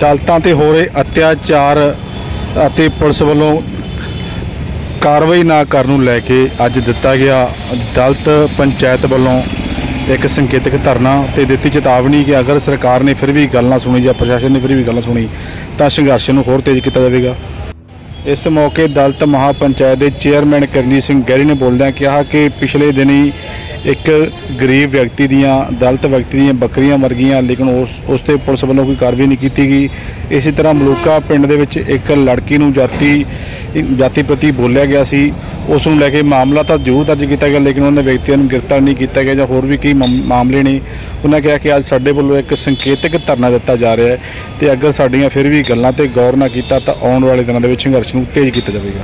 ਦਲਤਾਂ ਤੇ ਹੋ ਰਹੇ ਅਤਿਆਚਾਰ ਅਤੇ ਪੁਲਿਸ ਵੱਲੋਂ ਕਾਰਵਾਈ ਨਾ ਕਰਨ ਨੂੰ ਲੈ ਕੇ ਅੱਜ ਦਿੱਤਾ ਗਿਆ ਦਲਤ ਪੰਚਾਇਤ ਵੱਲੋਂ ਇੱਕ ਸੰਕੇਤਕ ਧਰਨਾ ਤੇ ਦਿੱਤੀ ਚੇਤਾਵਨੀ ਕਿ ਅਗਰ ਸਰਕਾਰ ਨੇ ਫਿਰ ਵੀ ਗੱਲ ਨਾ ਸੁਣੀ ਜਾਂ ਪ੍ਰਸ਼ਾਸਨ ਨੇ ਫਿਰ ਵੀ ਗੱਲ ਨਾ ਸੁਣੀ ਤਾਂ ਸੰਘਰਸ਼ ਨੂੰ ਹੋਰ ਤੇਜ਼ ਕੀਤਾ ਜਾਵੇਗਾ। ਇਸ ਮੌਕੇ ਦਲਿਤ ਮਹਾਪੰਚਾਇਤ ਦੇ ਚੇਅਰਮੈਨ ਕਰਨੀ ਸਿੰਘ ਗੈਰੀ ਨੇ ਬੋਲਦਿਆਂ ਕਿਹਾ ਕਿ ਪਿਛਲੇ ਦਿਨੀ ਇੱਕ ਗਰੀਬ ਵਿਅਕਤੀ ਦੀਆਂ, ਦਲਿਤ ਵਿਅਕਤੀ ਦੀਆਂ, ਬੱਕਰੀਆਂ ਮਰ ਗਈਆਂ ਲੇਕਿਨ ਉਸ ਉਸ ਤੇ ਪੁਲਿਸ ਵੱਲੋਂ ਕੋਈ ਕਾਰਵਾਈ ਨਹੀਂ ਕੀਤੀ ਗਈ। ਇਸੇ ਤਰ੍ਹਾਂ ਮਲੂਕਾ ਪਿੰਡ ਦੇ ਵਿੱਚ ਇੱਕ ਲੜਕੀ ਨੂੰ ਜਾਤੀ ਜਾਤੀ ਪ੍ਰਤੀ ਬੋਲਿਆ ਗਿਆ ਸੀ। ਉਸ ਨੂੰ ਲੈ ਕੇ ਮਾਮਲਾ ਤਾਂ ਜ਼ਰੂਰ ਦਰਜ ਕੀਤਾ ਗਿਆ, ਲੇਕਿਨ ਉਹਨਾਂ ਵਿਅਕਤੀਆਂ ਨੂੰ ਗ੍ਰਿਫਤਾਰ ਨਹੀਂ ਕੀਤਾ ਗਿਆ ਜਾਂ ਹੋਰ ਵੀ ਕਈ ਮਾਮ- ਮਾਮਲੇ ਨੇ। ਉਹਨਾਂ ਕਿਹਾ ਕਿ ਅੱਜ ਸਾਡੇ ਵੱਲੋਂ ਇੱਕ ਸੰਕੇਤਕ ਧਰਨਾ ਦਿੱਤਾ ਜਾ ਰਿਹਾ ਹੈ ਤੇ ਅਗਰ ਸਾਡੀਆਂ ਫਿਰ ਵੀ ਗੱਲਾਂ ਤੇ ਗੌਰ ਨਾ ਕੀਤਾ ਤਾਂ ਆਉਣ ਵਾਲੇ ਦਿਨਾਂ ਦੇ ਵਿੱਚ ਸੰਘਰਸ਼ ਨੂੰ ਤੇਜ਼ ਕੀਤਾ ਜਾਵੇਗਾ।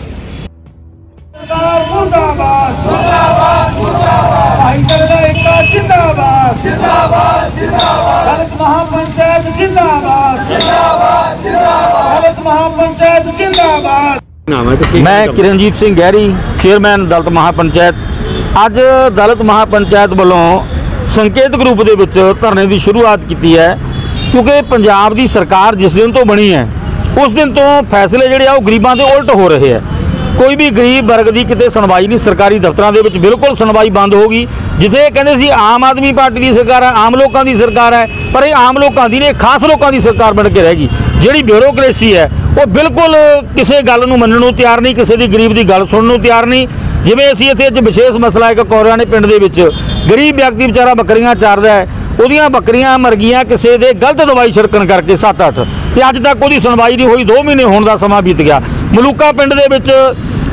ਮੁਰਦਾਬਾਦ ਮੁਰਦਾਬਾਦ ਮੁਰਦਾਬਾਦ। ਭਾਈਚਾਰੇ ਦਾ ਏਕਤਾ ਜਿੰਦਾਬਾਦ। ਜਿੰਦਾਬਾਦ ਜਿੰਦਾਬਾਦ। ਦਲਿਤ ਮਹਾਪੰਚਾਇਤ ਜਿੰਦਾਬਾਦ। ਜਿੰਦਾਬਾਦ ਜਿੰਦਾਬਾਦ। ਦਲਿਤ ਮਹਾਪੰਚਾਇਤ ਜਿੰਦਾਬਾਦ। ਮੈਂ ਕਿਰਨਜੀਤ ਸਿੰਘ ਗਹਿਰੀ ਚੇਅਰਮੈਨ ਦਲਿਤ ਮਹਾਪੰਚਾਇਤ। ਅੱਜ ਦਲਿਤ ਮਹਾਪੰਚਾਇਤ ਵੱਲੋਂ ਸੰਕੇਤਕ ਰੂਪ ਦੇ ਵਿੱਚ ਧਰਨੇ ਦੀ ਸ਼ੁਰੂਆਤ ਕੀਤੀ ਹੈ ਕਿਉਂਕਿ ਪੰਜਾਬ ਦੀ ਸਰਕਾਰ ਜਿਸ ਦਿਨ ਤੋਂ ਬਣੀ ਹੈ ਉਸ ਦਿਨ ਤੋਂ ਫੈਸਲੇ ਜਿਹੜੇ ਆ ਉਹ ਗਰੀਬਾਂ ਦੇ ਉਲਟ ਹੋ ਰਹੇ ਆ ਕੋਈ ਵੀ ਗਰੀਬ ਵਰਗ ਦੀ ਕਿਤੇ ਸੁਣਵਾਈ ਨਹੀਂ, ਸਰਕਾਰੀ ਦਫ਼ਤਰਾਂ ਦੇ ਵਿੱਚ ਬਿਲਕੁਲ ਸੁਣਵਾਈ ਬੰਦ ਹੋ ਗਈ, ਜਿੱਥੇ ਇਹ ਕਹਿੰਦੇ ਸੀ ਆਮ ਆਦਮੀ ਪਾਰਟੀ ਦੀ ਸਰਕਾਰ ਹੈ, ਆਮ ਲੋਕਾਂ ਦੀ ਸਰਕਾਰ ਹੈ, ਪਰ ਇਹ ਆਮ ਲੋਕਾਂ ਦੀ ਨਹੀਂ ਖਾਸ ਲੋਕਾਂ ਦੀ ਸਰਕਾਰ ਬਣ ਕੇ ਰਹਿ ਗਈ। ਜਿਹੜੀ ਬਿਊਰੋਕ੍ਰੇਸੀ ਹੈ, ਉਹ ਬਿਲਕੁਲ ਕਿਸੇ ਗੱਲ ਨੂੰ ਮੰਨਣ ਨੂੰ ਤਿਆਰ ਨਹੀਂ, ਕਿਸੇ ਦੀ ਗਰੀਬ ਦੀ ਗੱਲ ਸੁਣਨ ਨੂੰ ਤਿਆਰ ਨਹੀਂ। ਜਿਵੇਂ ਅਸੀਂ ਇੱਥੇ ਅੱਜ ਵਿਸ਼ੇਸ਼ ਮਸਲਾ ਇੱਕ ਕੋਰਿਆਣੇ ਪਿੰਡ ਦੇ ਵਿੱਚ, ਗਰੀਬ ਵਿਅਕਤੀ ਵਿਚਾਰਾ ਬੱਕਰੀਆਂ ਚਾਰਦਾ ਹੈ ਉਹਦੀਆਂ ਬੱਕਰੀਆਂ ਮਰ ਗਈਆਂ ਕਿਸੇ ਦੇ ਗਲਤ ਦਵਾਈ ਛਿੜਕਣ ਕਰਕੇ 7-8 ਤੇ ਅੱਜ ਤੱਕ ਉਹਦੀ ਸੁਣਵਾਈ ਨਹੀਂ ਹੋਈ 2 ਮਹੀਨੇ ਹੋਣ ਦਾ ਸਮਾਂ ਬੀਤ ਗਿਆ। ਮਲੂਕਾ ਪਿੰਡ ਦੇ ਵਿੱਚ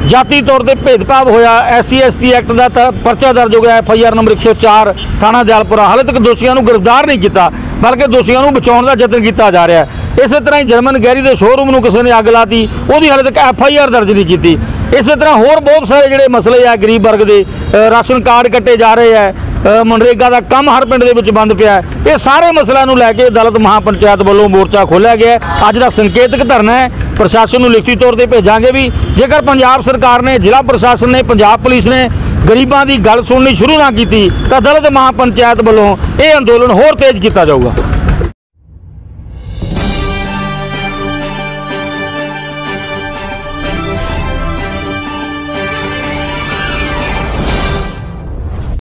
ਜਾਤੀ ਤੌਰ ਤੇ ਭੇਦਭਾਵ ਹੋਇਆ। ਐਸਸੀ, ਐਸਟੀ ਐਕਟ ਦਾ ਤਾਂ ਪਰਚਾ ਦਰਜ ਹੋ ਗਿਆ। ਐਫ ਆਈ ਆਰ ਨੰਬਰ 104 ਥਾਣਾ ਦਿਆਲਪੁਰਾ। ਹਾਲੇ ਤੱਕ ਦੋਸ਼ੀਆਂ ਨੂੰ ਗ੍ਰਿਫਤਾਰ ਨਹੀਂ ਕੀਤਾ, ਬਲਕਿ ਦੋਸ਼ੀਆਂ ਨੂੰ ਬਚਾਉਣ ਦਾ ਯਤਨ ਕੀਤਾ ਜਾ ਰਿਹਾ ਹੈ। ਇਸੇ ਤਰ੍ਹਾਂ ਹੀ ਜਰਮਨ ਗੈਰੀ ਦੇ ਸ਼ੋਰੂਮ ਨੂੰ ਕਿਸੇ ਨੇ ਅੱਗ ਲਾਤੀ, ਉਹਦੀ ਹਾਲੇ ਤੱਕ ਐਫ ਆਈ ਆਰ ਦਰਜ ਨਹੀਂ ਕੀਤੀ। ਇਸੇ ਤਰ੍ਹਾਂ ਹੋਰ ਬਹੁਤ ਸਾਰੇ ਜਿਹੜੇ ਮਸਲੇ ਆ ਗਰੀਬ ਵਰਗ ਦੇ ਰਾਸ਼ਨ ਕਾਰਡ ਕੱਟੇ ਜਾ ਰਹੇ ਆ ਮਨਰੇਗਾ ਦਾ ਕੰਮ ਹਰ ਪਿੰਡ ਦੇ ਵਿੱਚ ਬੰਦ ਪਿਆ ਇਹ ਸਾਰੇ ਮਸਲਿਆਂ ਨੂੰ ਲੈ ਕੇ ਦਲਿਤ ਮਹਾਪੰਚਾਇਤ ਵੱਲੋਂ ਮੋਰਚਾ ਖੋਲ੍ਹਿਆ ਗਿਆ ਅੱਜ ਦਾ ਸੰਕੇਤਕ ਧਰਨਾ ਹੈ। ਪ੍ਰਸ਼ਾਸਨ ਨੂੰ ਲਿਖਤੀ ਤੌਰ ਤੇ ਭੇਜਾਂਗੇ ਵੀ, ਜੇਕਰ ਪੰਜਾਬ ਸਰਕਾਰ ਨੇ, ਜ਼ਿਲ੍ਹਾ ਪ੍ਰਸ਼ਾਸਨ ਨੇ, ਪੰਜਾਬ ਪੁਲਿਸ ਨੇ ਗਰੀਬਾਂ ਦੀ ਗੱਲ ਸੁਣਨੀ ਸ਼ੁਰੂ ਨਾ ਕੀਤੀ, ਤਾਂ ਦਲਿਤ ਮਹਾਪੰਚਾਇਤ ਵੱਲੋਂ ਇਹ ਅੰਦੋਲਨ ਹੋਰ ਤੇਜ਼ ਕੀਤਾ ਜਾਊਗਾ।